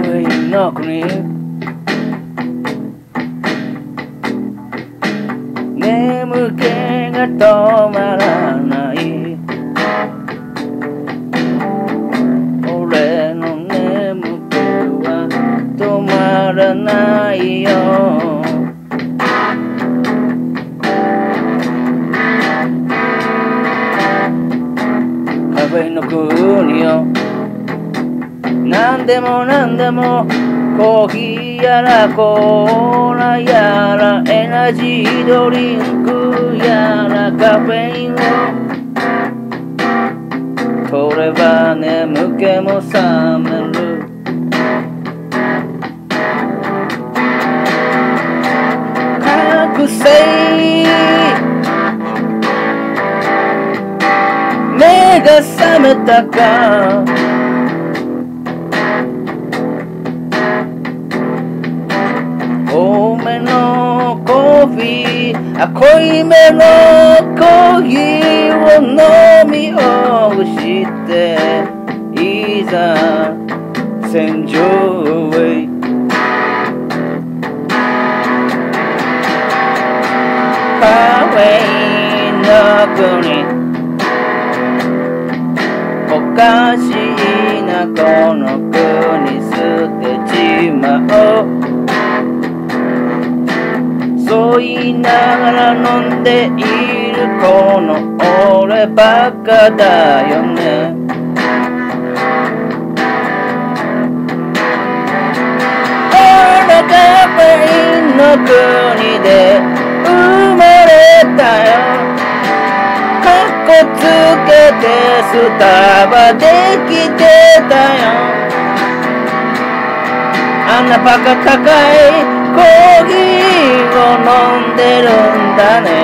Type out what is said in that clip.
の国。眠気が止まらない。俺の眠気は止まらないよ。カフェイの国よ何でも何でもコーヒーやらコーラやらエナジードリンクやらカフェインを。取れば眠気も覚める。覚醒目が覚めたか。のコーヒーあ濃いめのコーヒーを飲み干していざ戦場へ。カフェイの国おかしいなこの国言いながら飲んでいるこの俺バカだよね。俺カフェインの国で生まれたよ。かっこつけてスタバできてたよ。あんなバカ高いコーヒーを飲んでるんだね。